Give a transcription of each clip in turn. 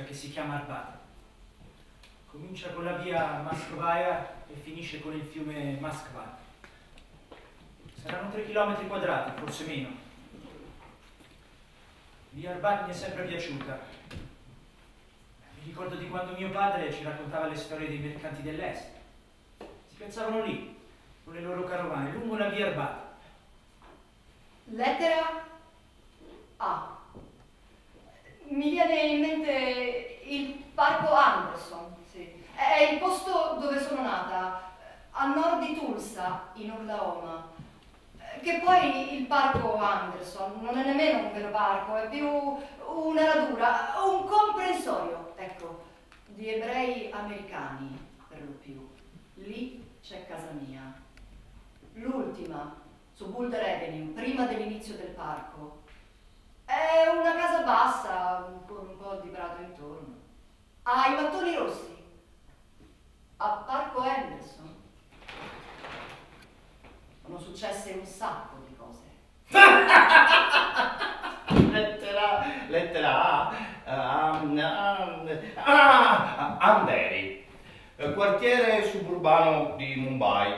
quartiere a Mosca che si chiama Arbat. Comincia con la via Maskovaya e finisce con il fiume Moskva. Saranno 3 km quadrati, forse meno. Via Arbat mi è sempre piaciuta. Mi ricordo di quando mio padre ci raccontava le storie dei mercanti dell'est. Si piazzavano lì, con le loro carovane, lungo la via Arbat. Lettera A. Mi viene in mente il parco Anderson, sì. È il posto dove sono nata, a nord di Tulsa, in Oklahoma. Che poi il parco Anderson non è nemmeno un vero parco, è più una radura, un comprensorio, ecco, di ebrei americani per lo più. Lì c'è casa mia. L'ultima, su Boulder Avenue, prima dell'inizio del parco. È una casa bassa, con un po' di prato intorno. Ha i mattoni rossi. A Parco Henderson. Sono successe un sacco di cose. lettera, lettera A. Um, um, ah, Anderi, quartiere suburbano di Mumbai,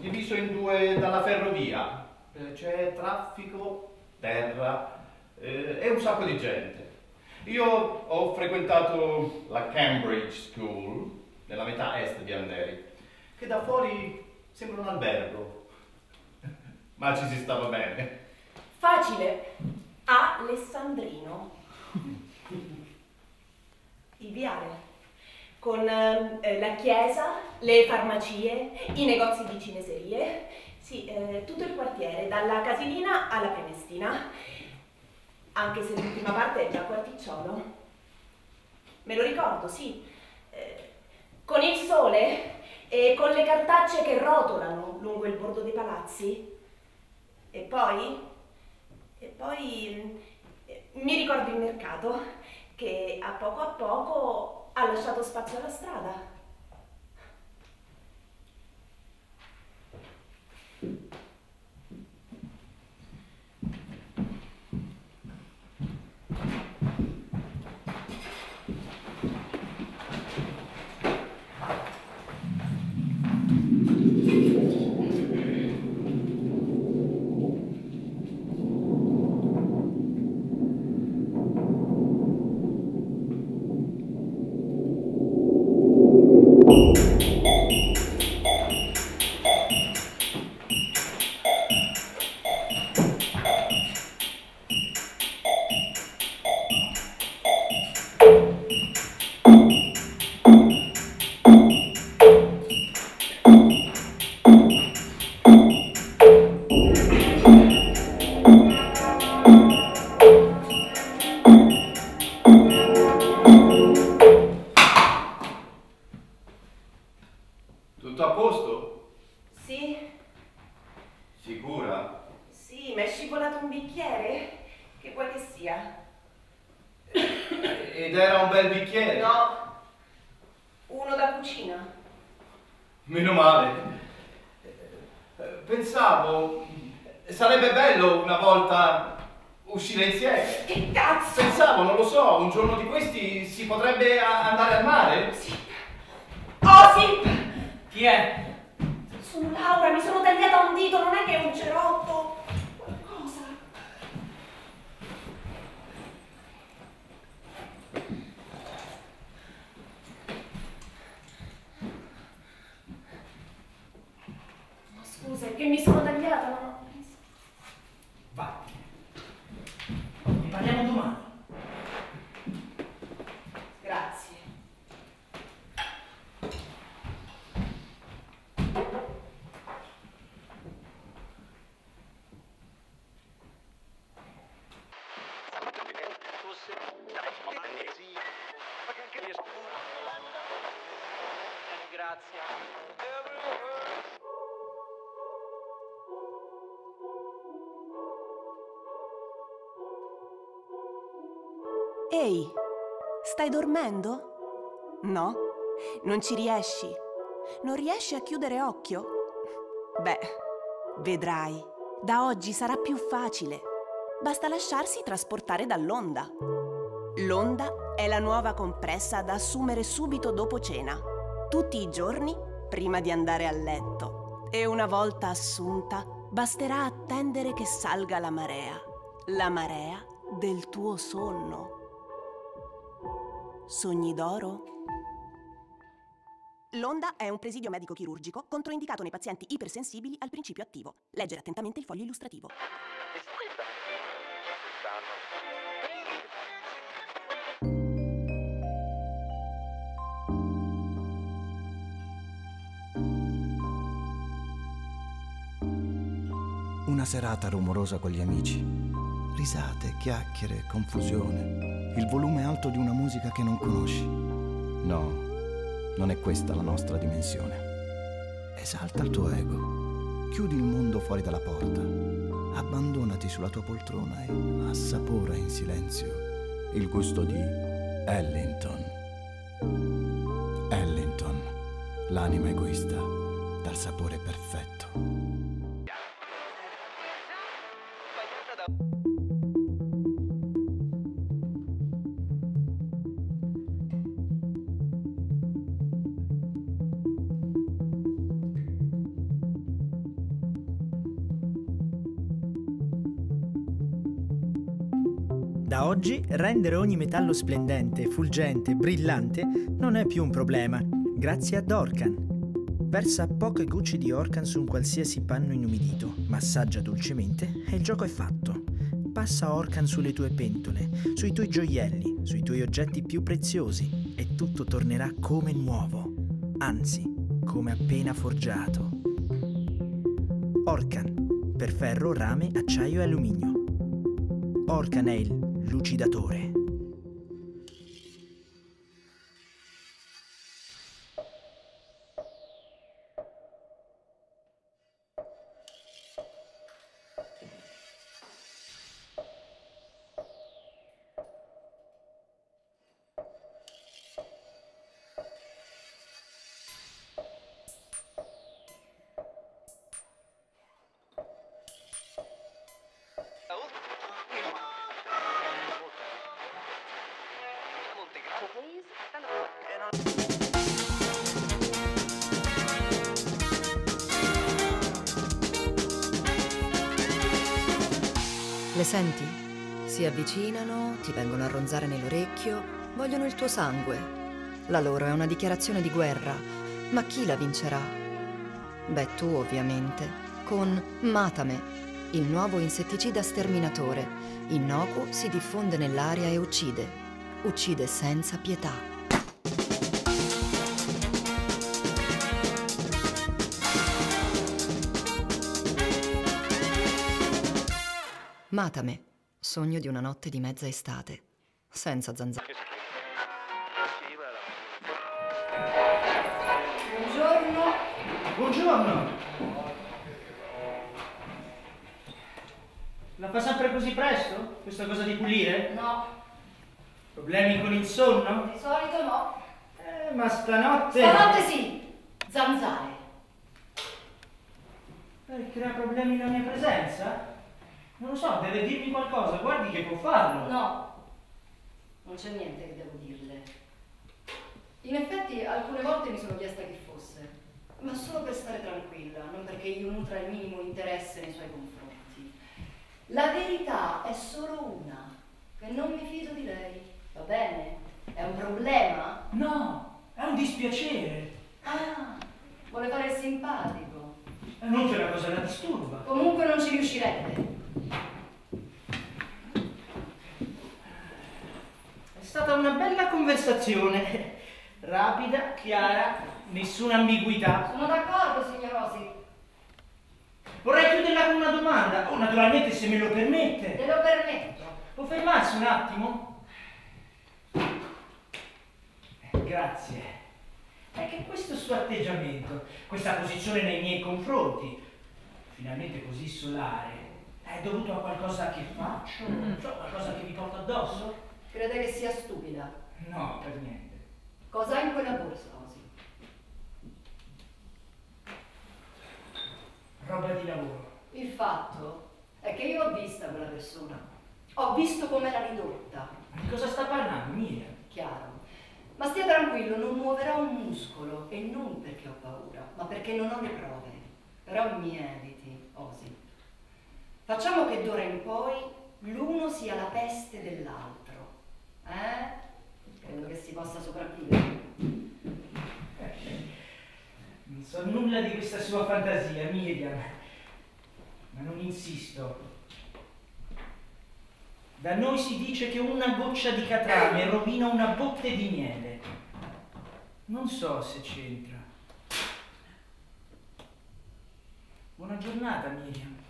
diviso in due dalla ferrovia. C'è traffico, terra eh, e un sacco di gente. Io ho frequentato la Cambridge School, nella metà est di Anderi, che da fuori sembra un albergo, ma ci si stava bene. Facile. Alessandrino. Il viale. Con eh, la chiesa, le farmacie, i negozi di cineserie. Sì, eh, tutto il quartiere, dalla casilina alla Prenestina. Anche se l'ultima parte è già quarticciolo. Me lo ricordo, sì. Eh, con il sole e con le cartacce che rotolano lungo il bordo dei palazzi. E poi e poi eh, mi ricordo il mercato che a poco a poco ha lasciato spazio alla strada. Thank you. Tutto a posto? Sì, Sicura? sì, mi è scivolato un bicchiere? Che vuoi che sia? Ed era un bel bicchiere? No, uno da cucina. Meno male. Pensavo, sarebbe bello una volta uscire insieme. Che cazzo! Pensavo, non lo so, un giorno di questi si potrebbe andare al mare? Oh sì! Chi è? Sono Laura, mi sono tagliata un dito, non è che è un cerotto. Qualcosa. No, Scusa, che mi sono Ehi, stai dormendo? No? Non ci riesci? Non riesci a chiudere occhio? Beh, vedrai, da oggi sarà più facile. Basta lasciarsi trasportare dall'onda. L'onda è la nuova compressa da assumere subito dopo cena, tutti i giorni prima di andare a letto. E una volta assunta, basterà attendere che salga la marea, la marea del tuo sonno. Sogni d'oro? L'onda è un presidio medico-chirurgico controindicato nei pazienti ipersensibili al principio attivo. Leggere attentamente il foglio illustrativo. Una serata rumorosa con gli amici. Risate, chiacchiere, confusione. Il volume alto di una musica che non conosci. No, non è questa la nostra dimensione. Esalta il tuo ego. Chiudi il mondo fuori dalla porta. Abbandonati sulla tua poltrona e assapora in silenzio il gusto di Ellington. Ellington, l'anima egoista dal sapore perfetto. Rendere ogni metallo splendente, fulgente, brillante non è più un problema, grazie a Dorcan. Versa poche gocce di Orcan su un qualsiasi panno inumidito, massaggia dolcemente e il gioco è fatto. Passa Orcan sulle tue pentole, sui tuoi gioielli, sui tuoi oggetti più preziosi e tutto tornerà come nuovo, anzi, come appena forgiato. Orcan, per ferro, rame, acciaio e alluminio. Orcan è il lucidatore. Senti? Si avvicinano, ti vengono a ronzare nell'orecchio, vogliono il tuo sangue. La loro è una dichiarazione di guerra, ma chi la vincerà? Beh, tu ovviamente, con Matame, il nuovo insetticida sterminatore. Innocuo si diffonde nell'aria e uccide. Uccide senza pietà. Matame, sogno di una notte di mezza estate, senza zanzare. Buongiorno. Buongiorno! La fa sempre così presto? Questa cosa di pulire? No, Problemi con il sonno? di solito no. Eh, ma stanotte... Stanotte sì. Zanzare. Eh, crea problemi la mia presenza? Non lo so, deve dirmi qualcosa, guardi che può farlo. No, non c'è niente che devo dirle. In effetti alcune volte mi sono chiesta chi fosse, ma solo per stare tranquilla, non perché io nutra il minimo interesse nei suoi confronti. La verità è solo una, che non mi fido di lei, va bene? È un problema? No, è un dispiacere. Ah, vuole fare il simpatico. Non che la cosa la disturba. Comunque non ci riuscirebbe. È stata una bella conversazione. Rapida, chiara, nessuna ambiguità. Sono d'accordo, signor Rosi. Vorrei chiuderla con una domanda, o naturalmente se me lo permette. Te lo permetto. Può fermarsi un attimo? Eh, Grazie. È che questo suo atteggiamento, questa posizione nei miei confronti, finalmente così solare, è dovuto a qualcosa che faccio? So, qualcosa che mi porto addosso? Crede che sia stupida. No, per niente. Cosa ha in quella borsa, Rosi? Roba di lavoro. Il fatto è che io ho vista quella persona. Ho visto com'era ridotta. Di cosa sta parlando, Miriam? Chiaro. Ma stia tranquillo, non muoverò un muscolo e non perché ho paura, ma perché non ho le prove. Però mi eviti, Osi. Facciamo che d'ora in poi l'uno sia la peste dell'altro. Eh? Credo che si possa sopravvivere. Non so nulla di questa sua fantasia, Miriam. Ma non insisto. Da noi si dice che una goccia di catrame rovina una botte di miele. Non so se c'entra. Buona giornata, Miriam.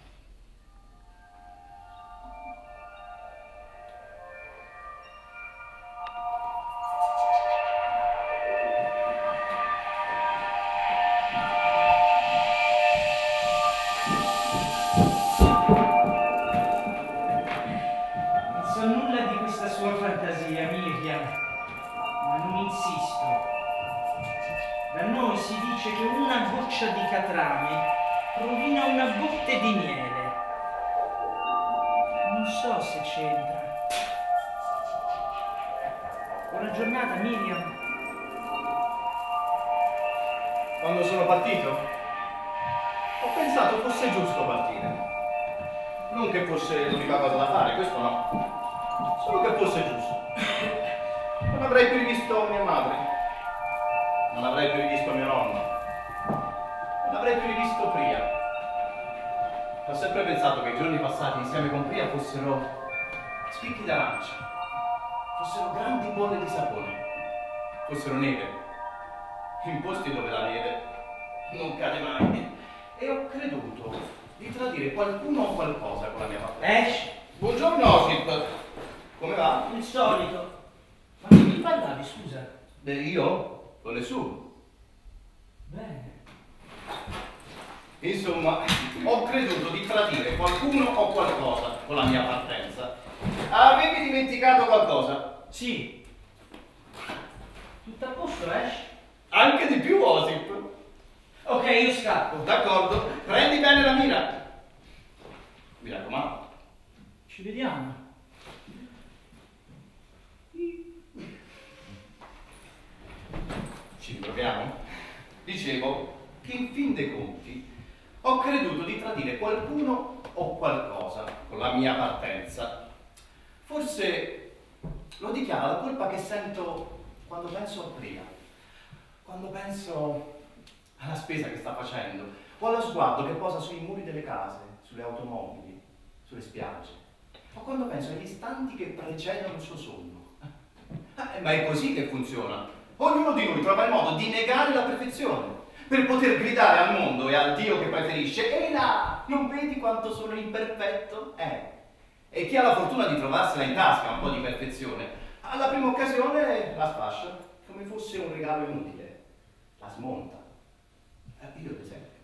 Avrei più rivisto mia madre. Non avrei più rivisto mio nonno. Non avrei più rivisto Priya. Ho sempre pensato che i giorni passati insieme con Priya fossero spicchi d'arancia, fossero grandi bolle di sapone, fossero neve in posti dove la neve non cade mai. E ho creduto di tradire qualcuno o qualcosa con la mia partenza. Ash, Buongiorno, Osip. Come va? il solito. Mi parlavi, scusa? Beh, io? Con nessuno. Bene. Insomma, ho creduto di tradire qualcuno o qualcosa con la mia partenza. Avevi dimenticato qualcosa? Sì. Tutto a posto, Ash? Anche di più, Osip. Ok, io scappo. D'accordo, prendi bene la mira. Mi raccomando. Ci vediamo. Ci riproviamo? Dicevo che in fin dei conti ho creduto di tradire qualcuno o qualcosa con la mia partenza. Forse lo dichiaro la colpa che sento quando penso a Priya, quando penso alla spesa che sta facendo, o allo sguardo che posa sui muri delle case, sulle automobili, sulle spiagge, o quando penso agli istanti che precedono il suo sonno. Eh, ma è così che funziona. Ognuno di noi trova il modo di negare la perfezione per poter gridare al mondo e al Dio che preferisce, ehi là, non vedi quanto sono imperfetto? Eh. E chi ha la fortuna di trovarsela in tasca un po' di perfezione, alla prima occasione la sfascia come fosse un regalo inutile. La smonta. Eh, io ad esempio,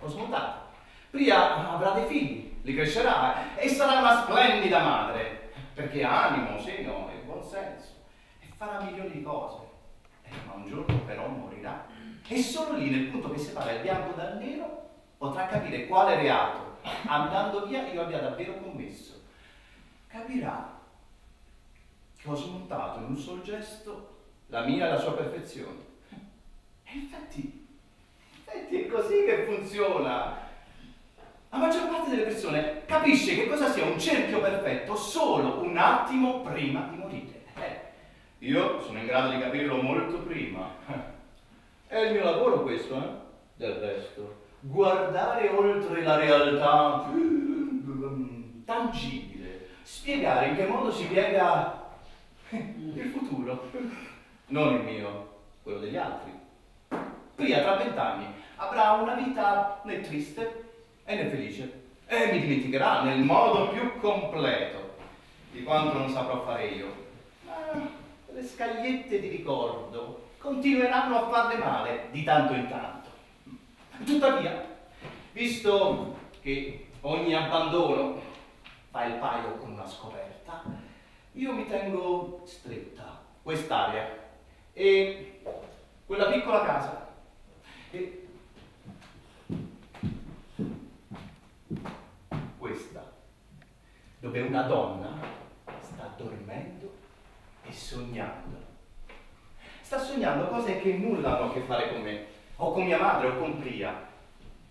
l'ho smontata. Priya avrà dei figli, li crescerà e sarà una splendida madre, perché ha animo, seno e buon senso, e farà milioni di cose. Ma un giorno però morirà. E solo lì, nel punto che separa il bianco dal nero, potrà capire quale reato, andando via, io abbia davvero commesso. Capirà che ho smontato in un sol gesto la mia e la sua perfezione. E infatti, infatti è così che funziona. La maggior parte delle persone capisce che cosa sia un cerchio perfetto solo un attimo prima di morire. Eh, io sono in grado di capirlo molto prima. È il mio lavoro questo, eh? Del resto. Guardare oltre la realtà mm, tangibile. Spiegare in che modo si piega il futuro. Non il mio, quello degli altri. Priya tra vent'anni avrà una vita né triste e né felice. E mi dimenticherà nel modo più completo di quanto non saprò fare io scagliette di ricordo continueranno a farle male di tanto in tanto. Tuttavia, visto che ogni abbandono fa il paio con una scoperta, io mi tengo stretta quest'area e quella piccola casa. E questa, dove una donna sta dormendo e sognando. Sta sognando cose che nulla hanno a che fare con me, o con mia madre, o con Priya,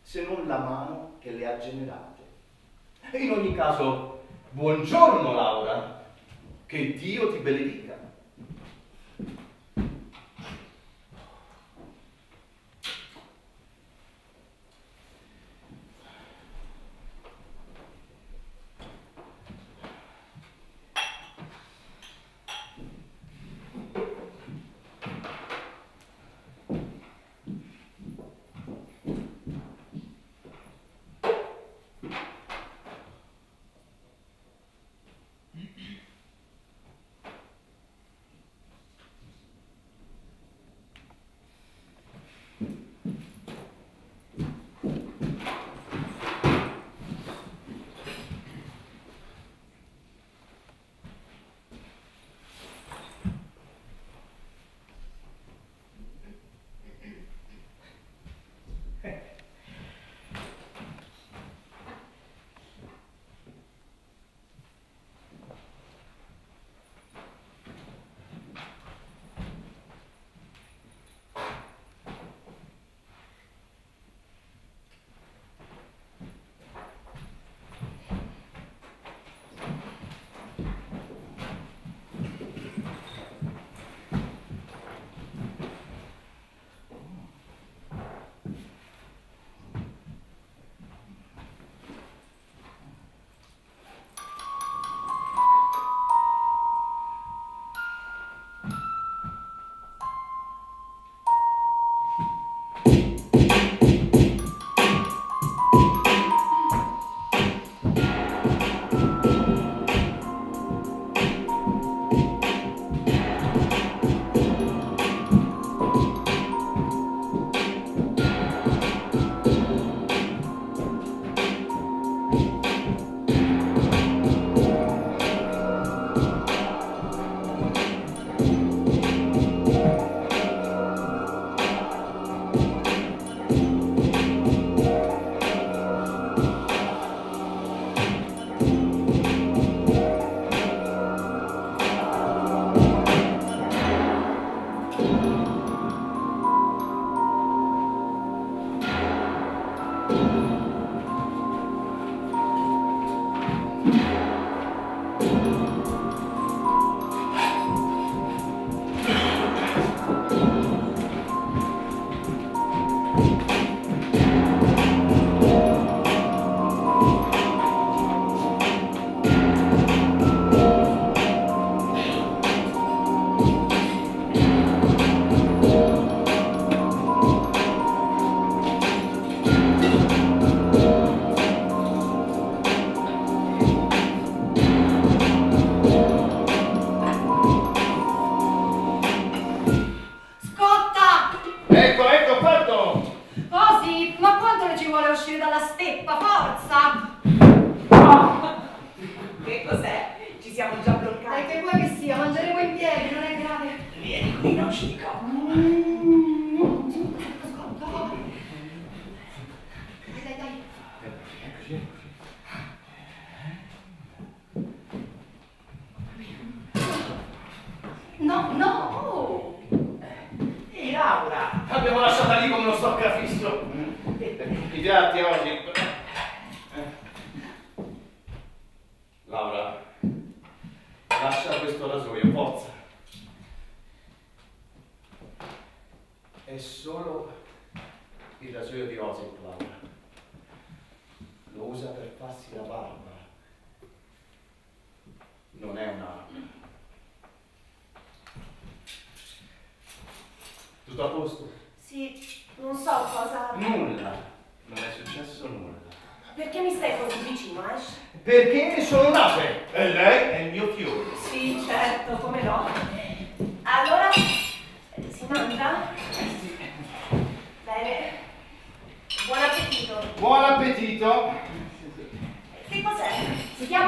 se non la mano che le ha generate. E in ogni caso, buongiorno Laura, che Dio ti benedica.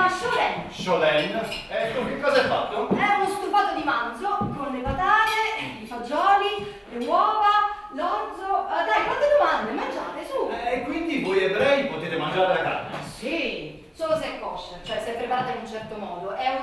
Chiama Cholen. Cholen. Ecco, che cosa hai fatto? È uno stufato di manzo con le patate, i fagioli, le uova, l'orzo. Ah, dai, quante domande? Mangiate, su! E quindi voi ebrei potete mangiare la carne. Sì, solo se è kosher, cioè se è preparata in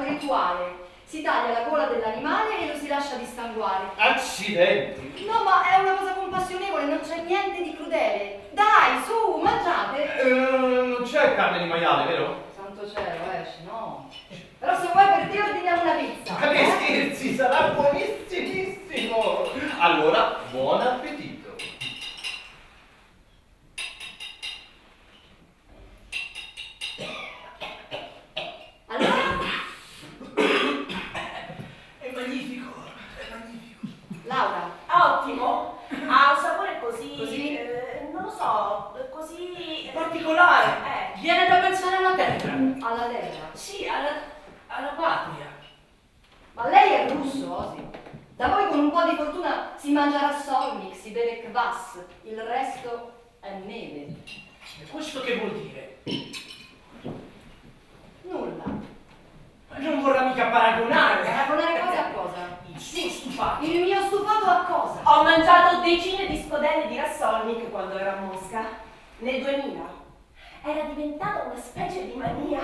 rituale. Si taglia la gola dell'animale e lo si lascia distanguare. Accidenti! No, ma è una cosa compassionevole, non c'è niente di crudele. Dai, su, mangiate. Eh, non c'è carne di maiale, vero? Santo cielo, esci, no. Però se vuoi per te ordiniamo una pizza. Ma che eh? scherzi, sarà buonissimissimo! Allora, buon appetito! Allora, È magnifico, è magnifico. Laura, Ottimo! Ha un sapore così... Così? eh, non lo so, così... È particolare. Eh. Viene da pensare alla terra. alla terra. Sì, alla, alla patria. Ma lei è russo, Osi. Da voi con un po' di fortuna si mangerà solnik, si beve kvass, il resto è neve. E questo che vuol dire? Nulla. Ma non vorrà mica paragonare. Paragonare cosa a cosa? Il suo stufato. Il mio stufato a cosa? Ho mangiato decine di scodelle di rassolnik quando ero a Mosca, nel 2000. Era diventata una specie di mania.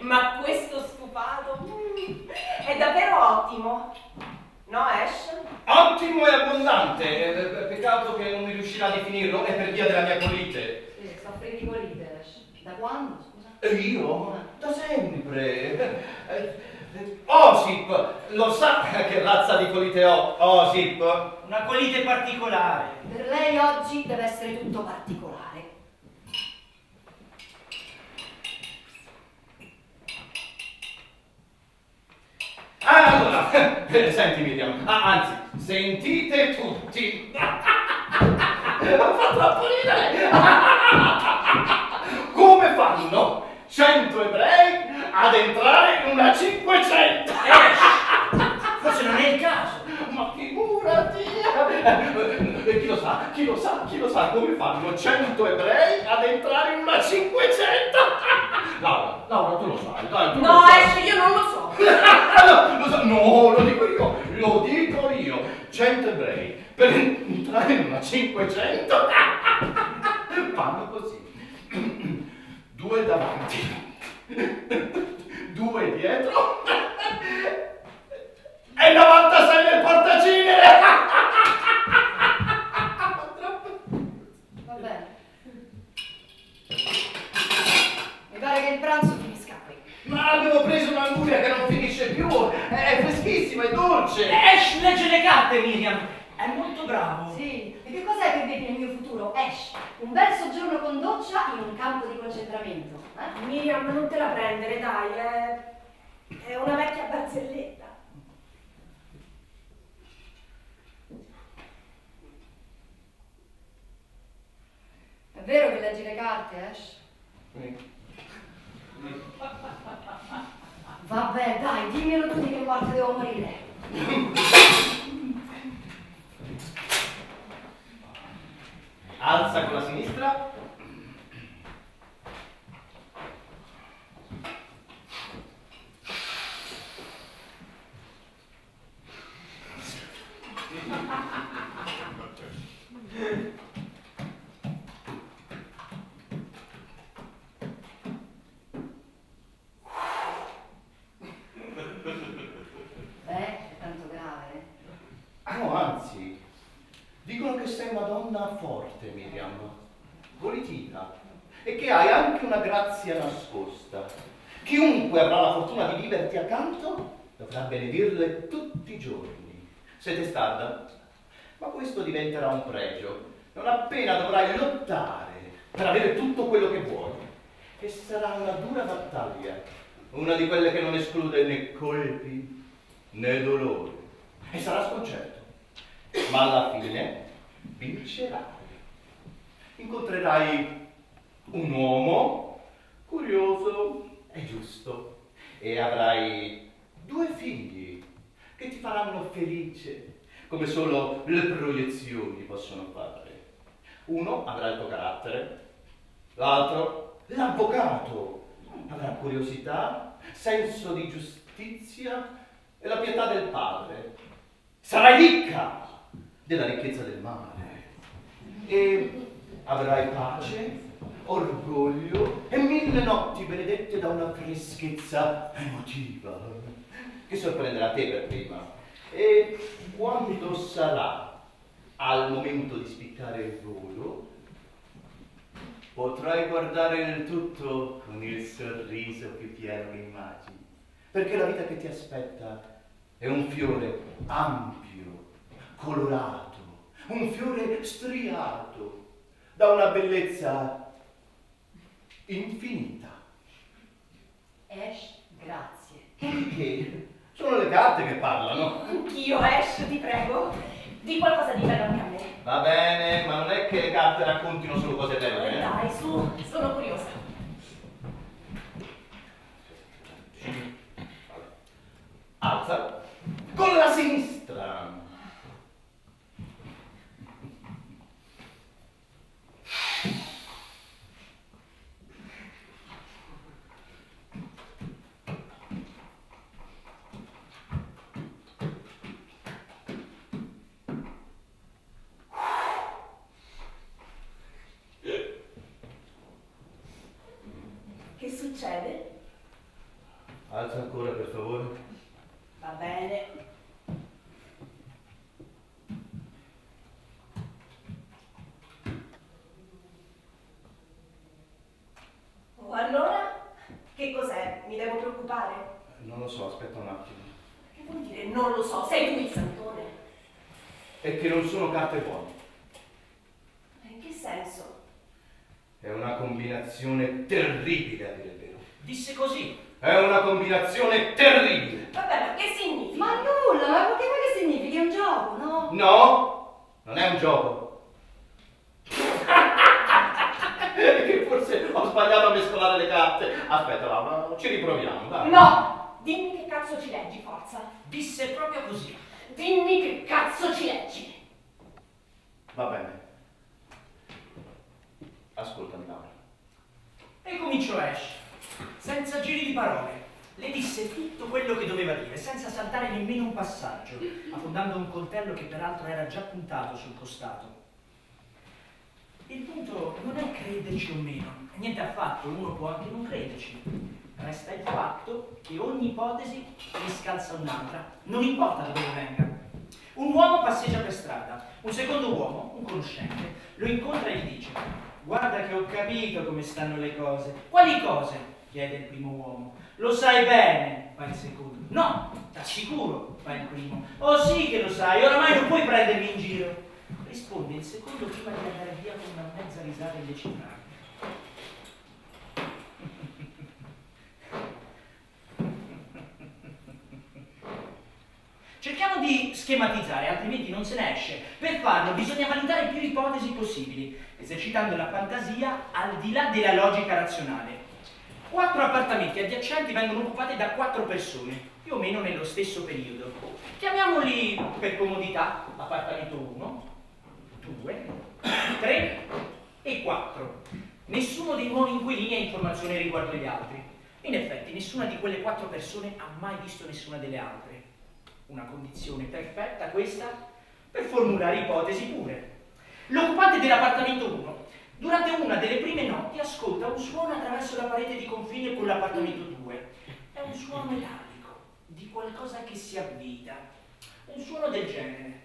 Ma questo stufato mm, è davvero ottimo. No, Ash? Ottimo e abbondante! Eh, Peccato che non mi riuscirà a definirlo, è per via della mia colite. Sì, soffri di colite, Ash. Da quando, scusa? E io? Da sempre! Eh, eh, Osip! Lo sa che razza di colite ho? Osip! Una colite particolare. Per lei oggi deve essere tutto particolare. Ah, allora, eh, senti Miriam, ah, anzi, sentite tutti. Fa troppo ridere. Come fanno 100 ebrei ad entrare in una 500? Forse non è il caso. Ma figurati! E chi lo sa, chi lo sa, chi lo sa come fanno 100 ebrei ad entrare in una 500? Laura, Laura, tu lo sai, dai, tu No, lo sai. Ash, io non lo so. Lo so- no, lo dico io, lo dico io. 100 ebrei per entrare in una 500 fanno così. Due davanti, due dietro e 96 nel portacinere. Va bene. Mi pare che il pranzo. Ma avevo preso un'anguria che non finisce più, è freschissima, è dolce. Ash legge le carte, Miriam. È molto bravo. Sì, e che cos'è che vedi nel mio futuro? Ash, un bel soggiorno con doccia in un campo di concentramento. Eh? Miriam, non te la prendere, dai, è, è una vecchia barzelletta. È vero che leggi le carte, Ash? Vabbè, dai, dimmelo tu di che morte devo morire. Alza con la sinistra. Beh, è tanto grave. Ah, no, anzi, dicono che sei una donna forte, Miriam, politica, e che hai anche una grazia nascosta. Chiunque avrà la fortuna di viverti accanto dovrà benedirle tutti i giorni. Sei testarda? Ma questo diventerà un pregio, non appena dovrai lottare per avere tutto quello che vuoi. E sarà una dura battaglia, una di quelle che non esclude né colpi né dolore. E sarà sconcerto, ma alla fine vincerai. Incontrerai un uomo curioso e giusto e avrai due figli che ti faranno felice come solo le proiezioni possono fare. Uno avrà il tuo carattere, l'altro l'avvocato. Avrà curiosità, senso di giustizia e la pietà del padre. Sarai ricca della ricchezza del mare e avrai pace, orgoglio e mille notti benedette da una freschezza emotiva. che sorprenderà te per prima. E quando sarà al momento di spiccare il volo, potrai guardare nel tutto con il sorriso più pieno di immagini, perché la vita che ti aspetta è un fiore ampio, colorato, un fiore striato, da una bellezza infinita. Ash, grazie. Perché? Sono le carte che parlano. Anch'io, Ash, ti prego. Di qualcosa di bello anche a me. Va bene, ma non è che le carte raccontino solo cose belle, Eh, eh? Dai, su, sono curiosa. Alza. Con la sinistra. Che succede? Alza ancora, per favore. Va bene. Oh, allora? Che cos'è? Mi devo preoccupare? Non lo so, aspetta un attimo. Che vuol dire non lo so? Sei tu il santone. È che non sono carte buone. In che senso? È una combinazione terribile, a dire il vero. Disse così. È una combinazione terribile. Vabbè, ma che significa? Ma nulla, ma che, ma che significa? È un gioco, no? No, non è un gioco. che forse ho sbagliato a mescolare le carte. Aspetta, Laura, ci riproviamo, dai. No! Dimmi che cazzo ci leggi, forza. Disse proprio così. Dimmi che cazzo ci leggi. Va bene. Ascoltami, Laura. E cominciò Ash, senza giri di parole. Le disse tutto quello che doveva dire, senza saltare nemmeno un passaggio, affondando un coltello che peraltro era già puntato sul costato. Il punto non è crederci o meno, niente affatto, uno può anche non crederci. Resta il fatto che ogni ipotesi riscalza un'altra, non importa da dove venga. Un uomo passeggia per strada, un secondo uomo, un conoscente, lo incontra e gli dice Guarda che ho capito come stanno le cose. Quali cose? chiede il primo uomo. Lo sai bene, fa il secondo. No, t'assicuro, fa il primo. Oh sì che lo sai, oramai non puoi prendermi in giro. Risponde il secondo prima di andare via con una mezza risata indecifrabile. Cerchiamo di schematizzare, altrimenti non se ne esce. Per farlo bisogna valutare più ipotesi possibili, esercitando la fantasia al di là della logica razionale. Quattro appartamenti adiacenti vengono occupati da quattro persone, più o meno nello stesso periodo. Chiamiamoli per comodità appartamento 1, 2, 3 e 4. Nessuno dei nuovi inquilini ha informazioni riguardo gli altri. In effetti, nessuna di quelle quattro persone ha mai visto nessuna delle altre. Una condizione perfetta questa per formulare ipotesi pure. L'occupante dell'appartamento 1 durante una delle prime notti ascolta un suono attraverso la parete di confine con l'appartamento 2. È un suono metallico, di qualcosa che si avvita. Un suono del genere.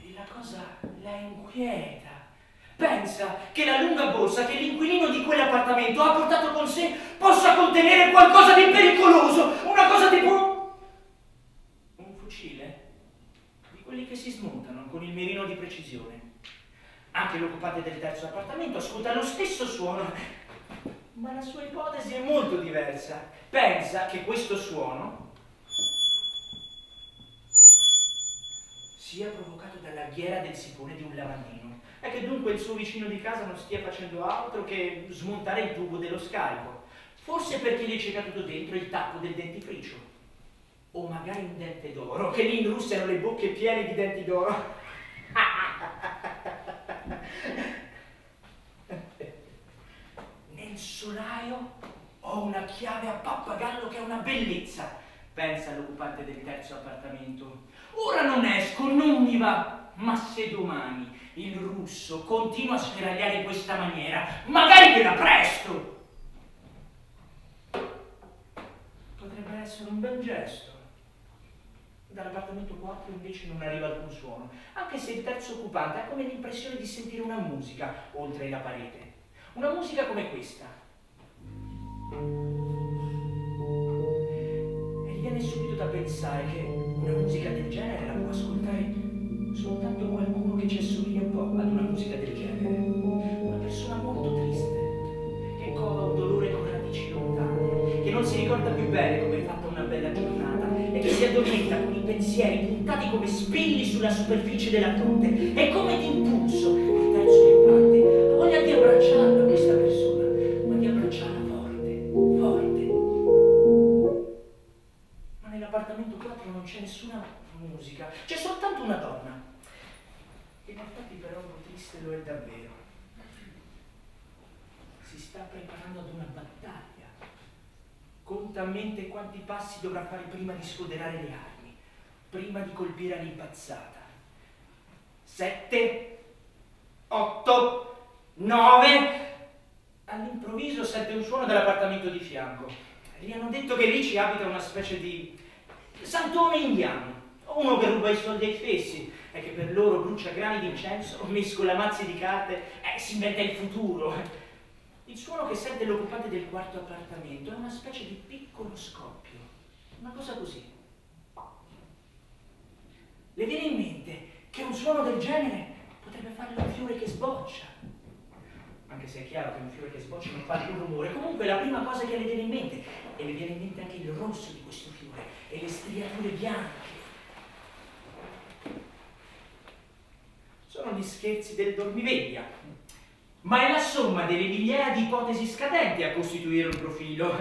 E la cosa la inquieta. Pensa che la lunga borsa che l'inquilino di quell'appartamento ha portato con sé possa contenere qualcosa di pericoloso, una cosa tipo un fucile di quelli che si smontano con il mirino di precisione. Anche l'occupante del terzo appartamento ascolta lo stesso suono, ma la sua ipotesi è molto diversa. Pensa che questo suono sia provocato dalla ghiera del sifone di un lavandino e che dunque il suo vicino di casa non stia facendo altro che smontare il tubo dello scarico, forse perché gli c'è caduto dentro il tappo del dentifricio, o magari un dente d'oro, che lì in Russia hanno le bocche piene di denti d'oro. Nel solaio ho una chiave a pappagallo che è una bellezza, pensa l'occupante del terzo appartamento. Ora non esco, non mi va, ma se domani il russo continua a sferagliare in questa maniera, magari che la presto. essere un bel gesto. Dall'appartamento 4 invece non arriva alcun suono, anche se il terzo occupante ha come l'impressione di sentire una musica oltre la parete. Una musica come questa. E viene subito da pensare che una musica del genere la può ascoltare soltanto qualcuno che ci assomiglia un po' ad una musica del genere. Una persona molto triste, che cova un dolore con radici lontane, che non si ricorda più bene come è fatta una bella giornata e che si addormenta con i pensieri puntati come spilli sulla superficie della fronte e come d'impulso davvero. Si sta preparando ad una battaglia. Conta a mente quanti passi dovrà fare prima di sfoderare le armi, prima di colpire all'impazzata. Sette, otto, nove. All'improvviso sente un suono dall'appartamento di fianco. Gli hanno detto che lì ci abita una specie di santone indiano. Uno che ruba i soldi ai fessi e che per loro brucia grani di incenso, mescola mazzi di carte e si inventa il futuro. Il suono che sente l'occupante del quarto appartamento è una specie di piccolo scoppio, una cosa così. Le viene in mente che un suono del genere potrebbe fare un fiore che sboccia. Anche se è chiaro che un fiore che sboccia non fa più rumore, comunque è la prima cosa che le viene in mente. E le viene in mente anche il rosso di questo fiore e le striature bianche. Sono gli scherzi del dormiveglia, ma è la somma delle migliaia di ipotesi scadenti a costituire un profilo.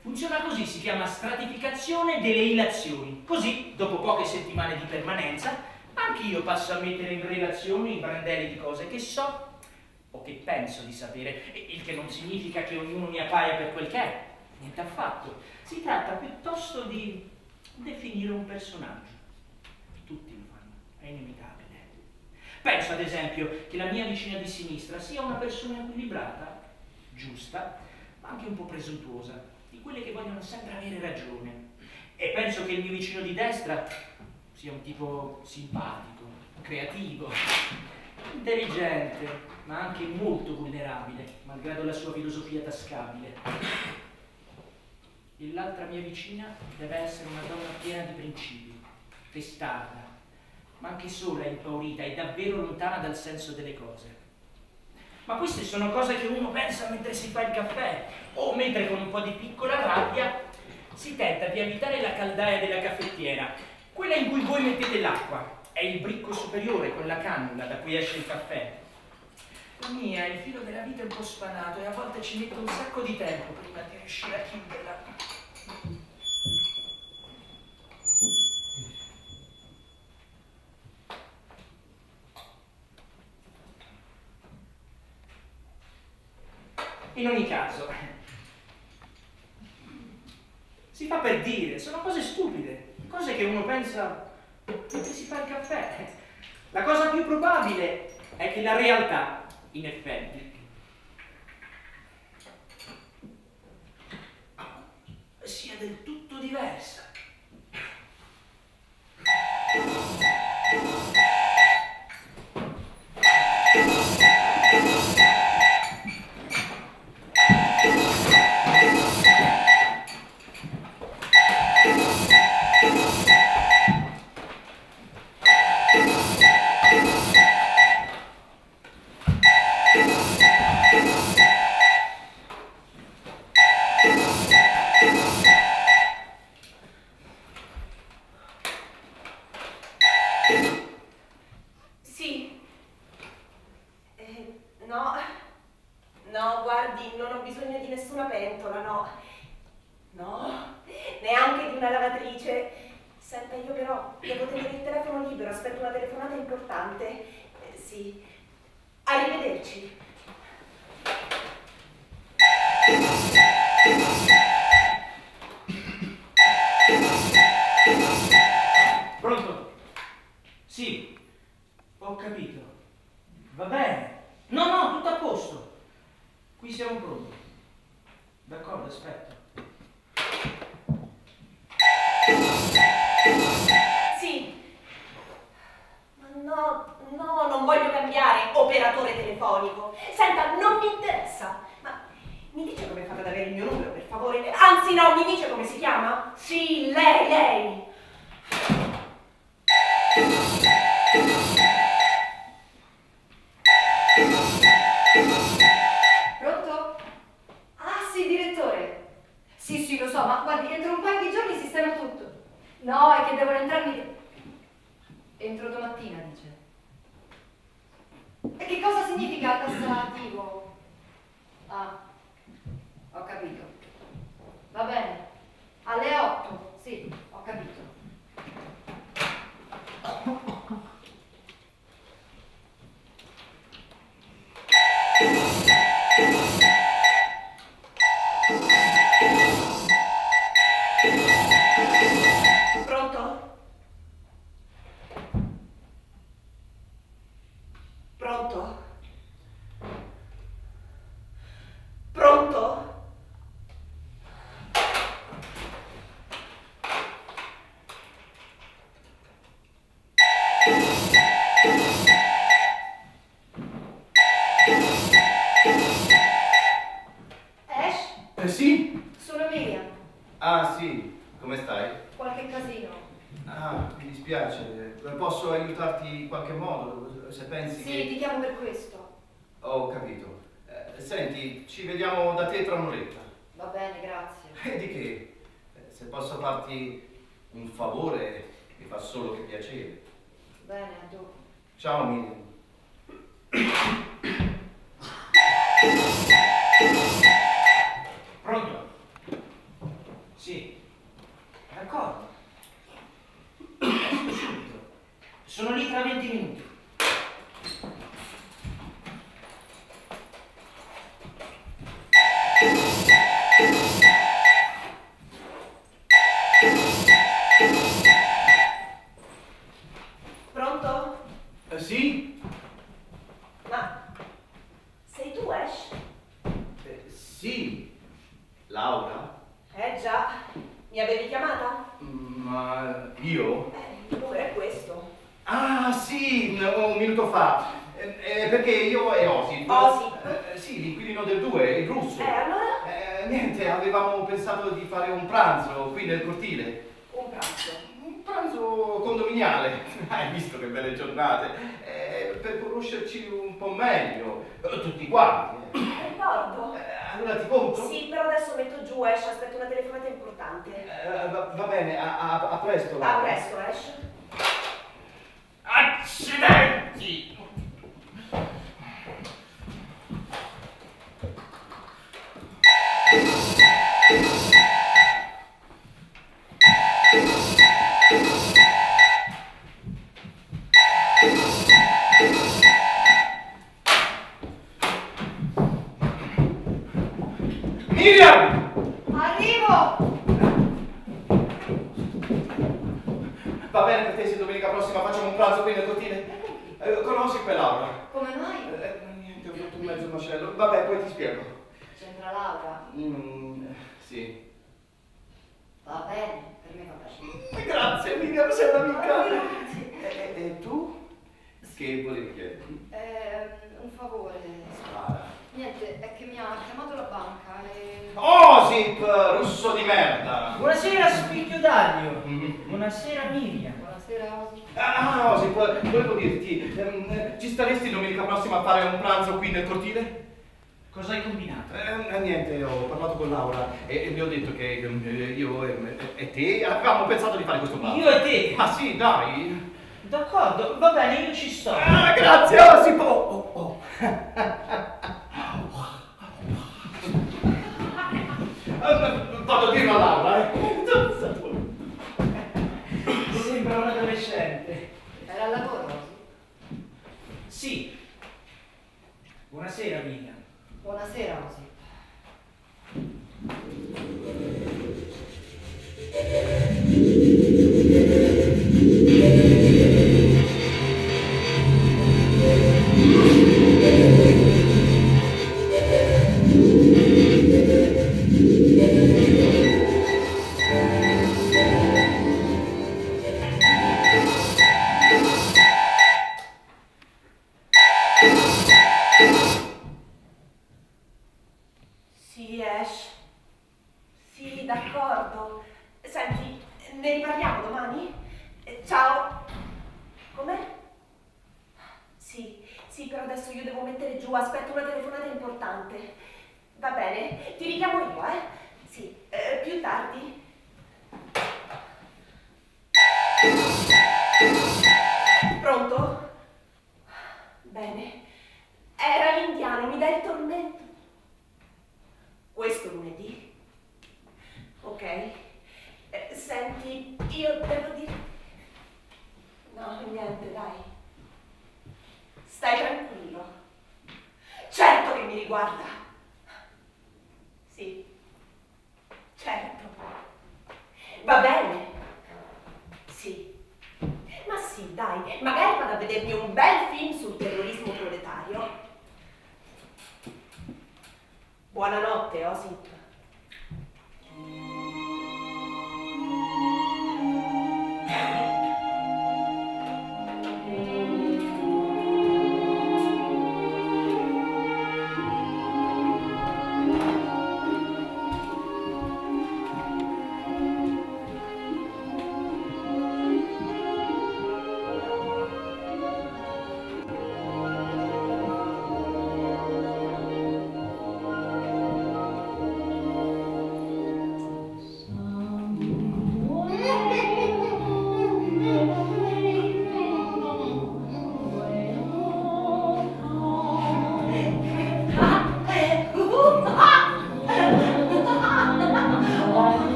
Funziona così, si chiama stratificazione delle ilazioni. Così, dopo poche settimane di permanenza, anch'io passo a mettere in relazione i brandelli di cose che so o che penso di sapere, il che non significa che ognuno mi appaia per quel che è, niente affatto. Si tratta piuttosto di definire un personaggio. Tutti lo fanno, è inimitabile. Penso ad esempio che la mia vicina di sinistra sia una persona equilibrata, giusta, ma anche un po' presuntuosa, di quelle che vogliono sempre avere ragione. E penso che il mio vicino di destra sia un tipo simpatico, creativo, intelligente, ma anche molto vulnerabile, malgrado la sua filosofia tascabile. E l'altra mia vicina deve essere una donna piena di principi, testarda, ma anche sola, impaurita e davvero lontana dal senso delle cose. Ma queste sono cose che uno pensa mentre si fa il caffè, o mentre con un po' di piccola rabbia si tenta di evitare la caldaia della caffettiera, quella in cui voi mettete l'acqua. È il bricco superiore con la cannula da cui esce il caffè. La mia, il filo della vita è un po' spanato e a volte ci metto un sacco di tempo prima di riuscire a chiuderla. In ogni caso, si fa per dire, sono cose stupide, cose che uno pensa mentre si fa il caffè. La cosa più probabile è che la realtà, in effetti, sia del tutto diversa.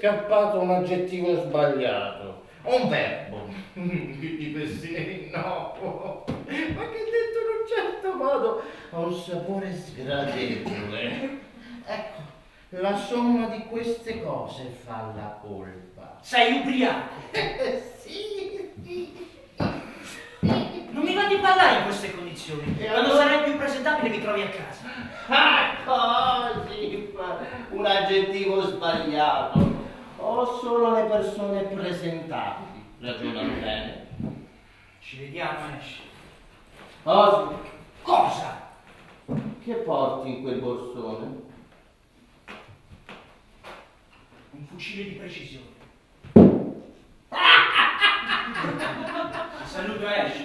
Scappato un aggettivo sbagliato, un verbo. Di sé no, ma che detto in un certo modo ha un sapore sgradevole. Ecco, la somma di queste cose fa la colpa. Sei ubriaco? sì. Non mi va di parlare in queste condizioni. Quando sarai più presentabile mi trovi a casa. Ah, così, un aggettivo sbagliato o solo le persone presentabili ragionano bene? Ci vediamo, Ash. Osmo. Cosa? Che porti in quel borsone? Un fucile di precisione. Saluto Ash.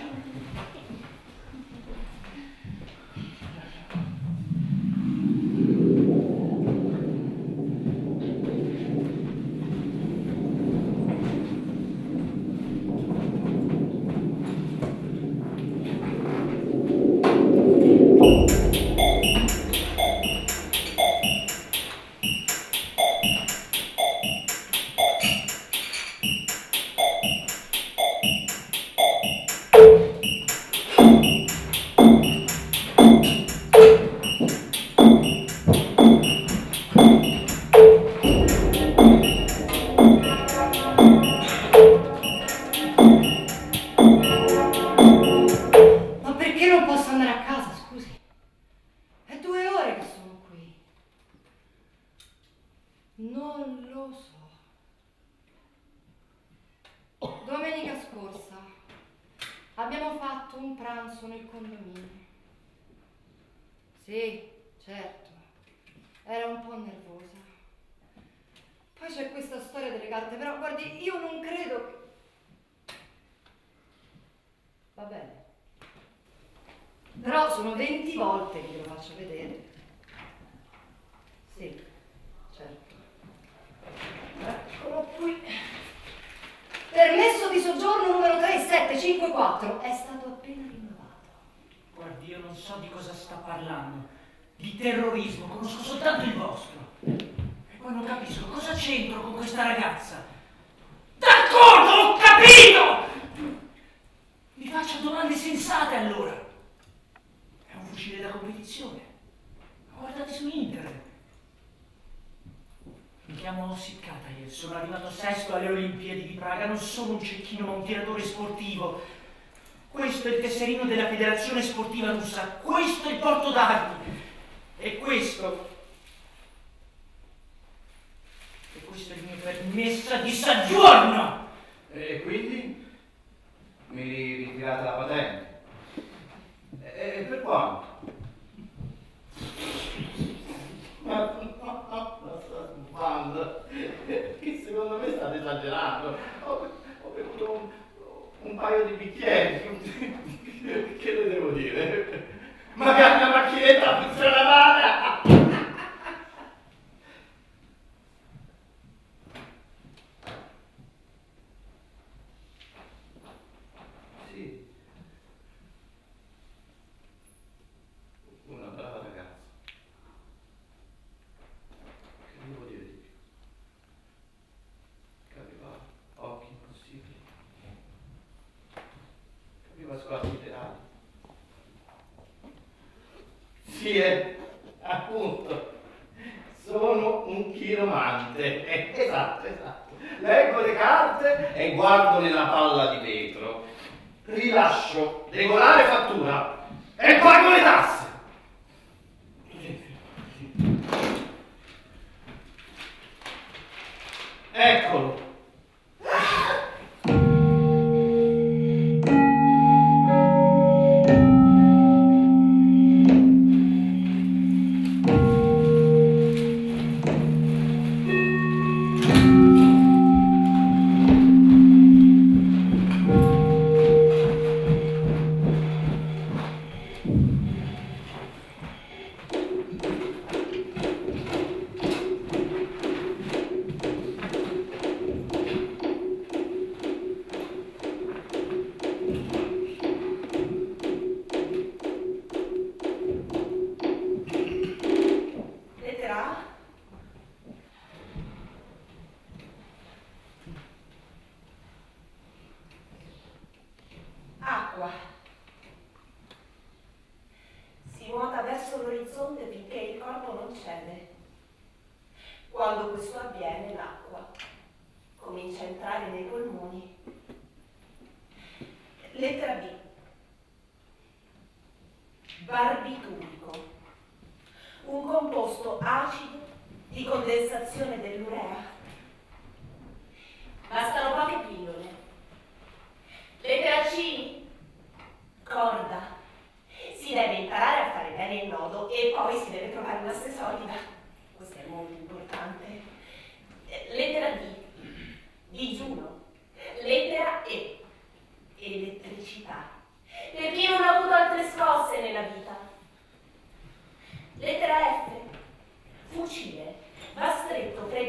Sì, certo. Era un po' nervosa. Poi c'è questa storia delle carte, però guardi, io non credo che... Va bene. Però sono 20 volte che glielo faccio vedere. Sì, certo. Eccolo qui. Permesso di soggiorno numero 3754 è stato appena. Guardi, io non so di cosa sta parlando. Di terrorismo, conosco soltanto il vostro. E poi non capisco cosa c'entro con questa ragazza. D'accordo, ho capito! Mi faccio domande sensate allora. È un fucile da competizione. Guardate su internet. Mi chiamo Siccatail, sono arrivato sesto alle Olimpiadi di Praga, non sono un cecchino ma un tiratore sportivo. Questo è il tesserino della federazione sportiva russa, questo è il porto d'armi. E questo... E questo è il mio permesso di soggiorno! E quindi? Mi ritirate la patente? E, e per quanto? Ma no, no, sto stufando. Che secondo me state esagerando. Ho, ho bevuto un, un paio di bicchieri. Che le devo dire? Magari la macchinetta funziona male. Sì. Una brava ragazza. Che devo dire di più? Che aveva occhi impossibili. Che aveva sguardi ideali. Eh, appunto. Sono un chiromante. Esatto, esatto. Leggo le carte e guardo nella palla di vetro. Rilascio regolare fattura e pago le tasse. Eccolo.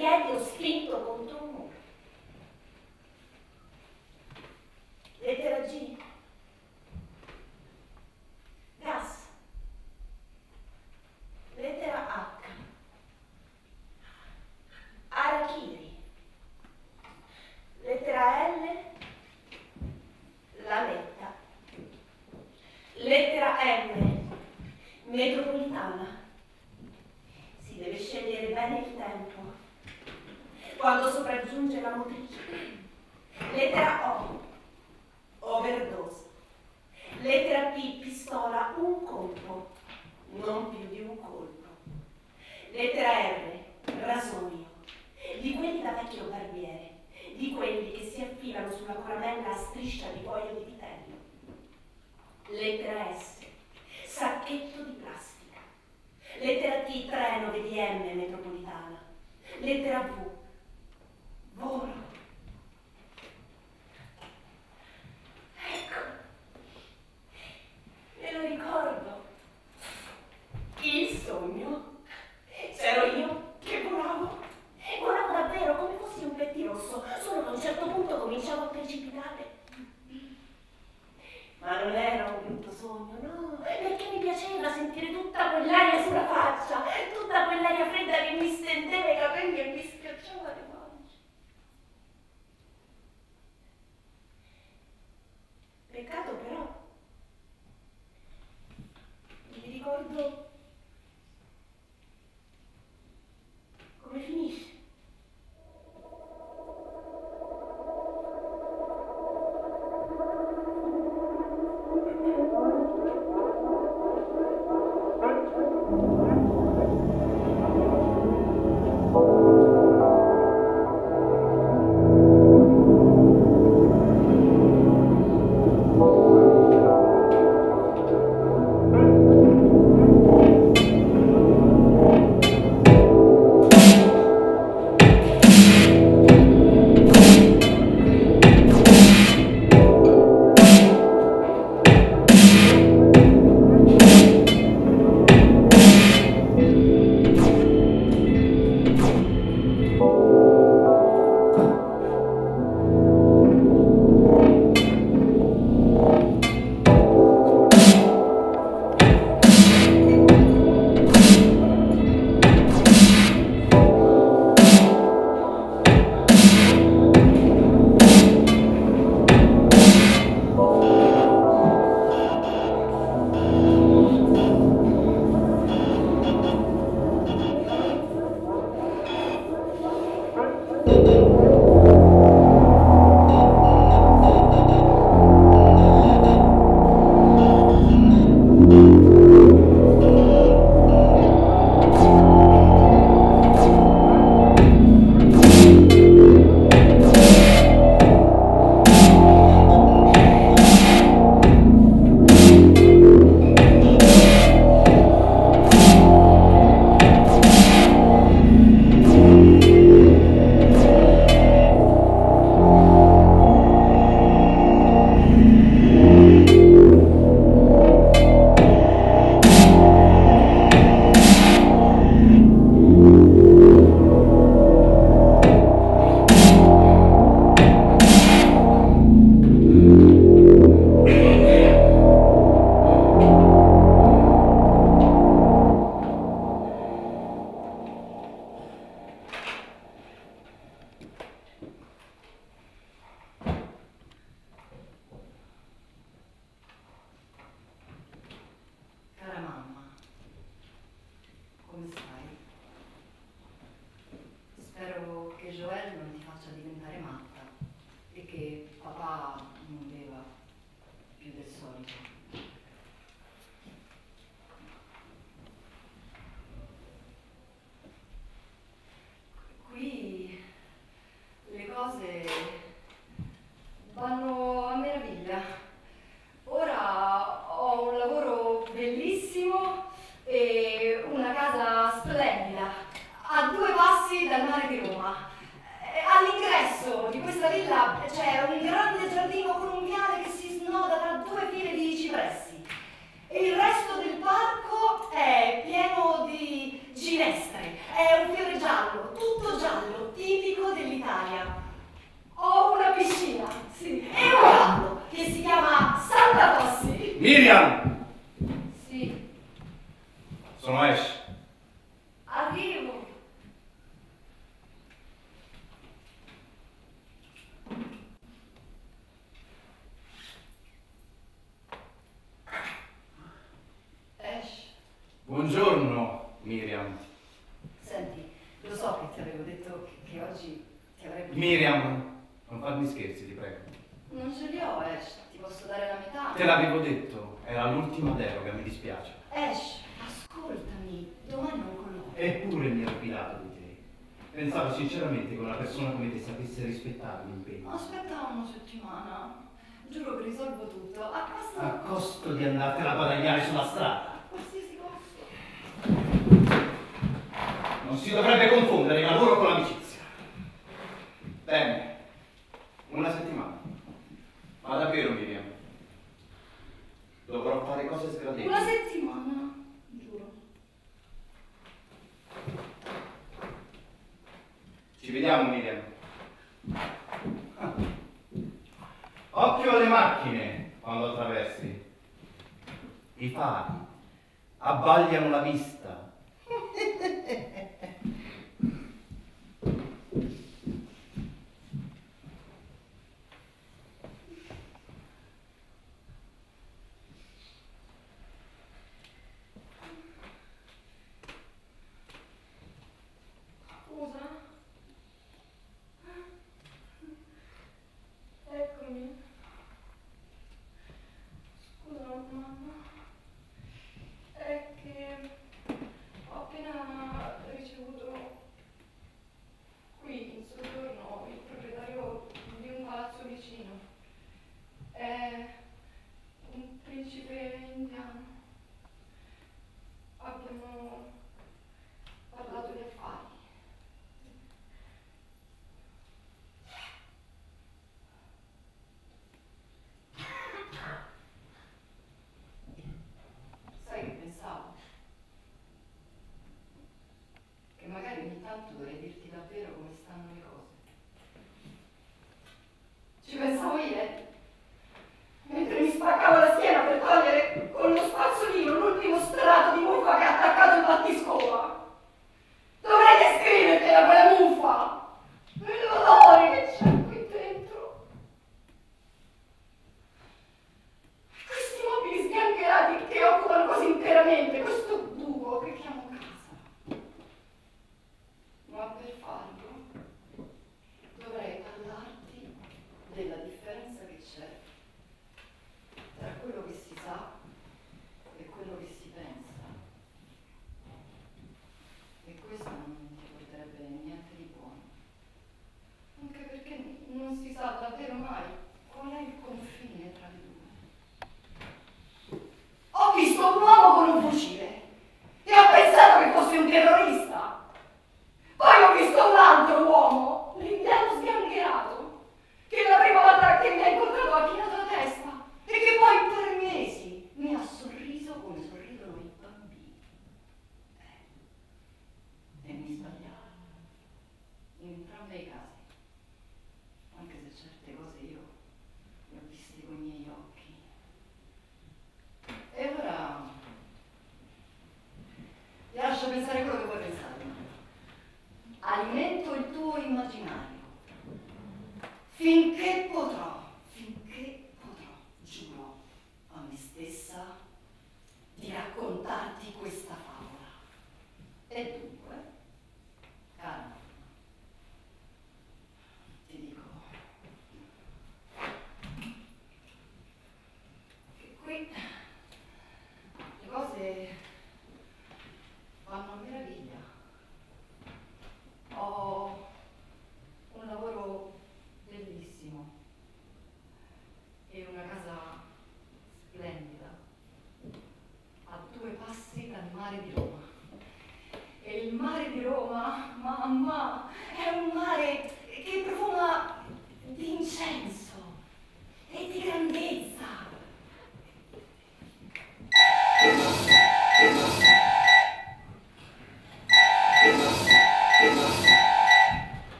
Stretto tra i piedi o spinto Dovrò fare cose sgradevoli. Una settimana, giuro. Ci vediamo, Miriam. Occhio alle macchine quando attraversi. I fari abbagliano la vista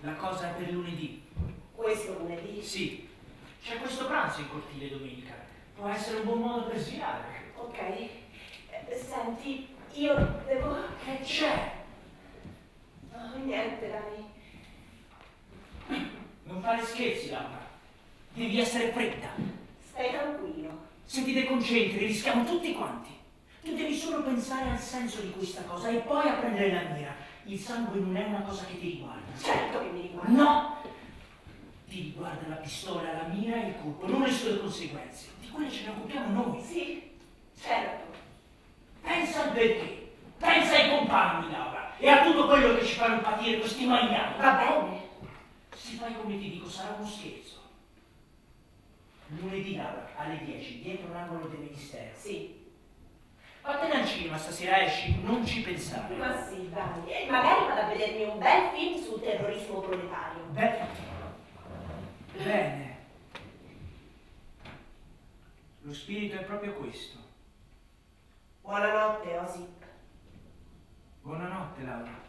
la cosa è per lunedì. Questo lunedì? Sì. C'è questo pranzo in cortile domenica. Può essere un buon modo per sviare. Ok. Eh, senti, io devo... Che c'è? Oh, niente, Dani. Non fare scherzi, Laura. Devi essere fretta. Stai tranquillo. Se ti deconcentri rischiamo tutti quanti. Tu devi solo pensare al senso di questa cosa e poi a prendere la mira il sangue non è una cosa che ti riguarda. Certo che mi riguarda. No! Ti riguarda la pistola, la mira e il colpo, non le sue conseguenze. Di quelle ce ne occupiamo noi. Sì, certo. Pensa al perché. Pensa ai compagni, Laura, e a tutto quello che ci fanno patire questi magnani. Va bene. Se fai come ti dico, sarà uno scherzo. Lunedì, Laura, alle 10, dietro l'angolo del ministero. Sì. Vattene al cinema, stasera esci, non ci pensare. Ma sì, dai. Magari vado a vedermi un bel film sul terrorismo proletario. Beh, bene. Lo spirito è proprio questo. Buonanotte, Osip. Buonanotte, Laura.